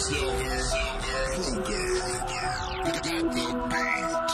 Silver, Silver, the beat.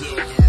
still do.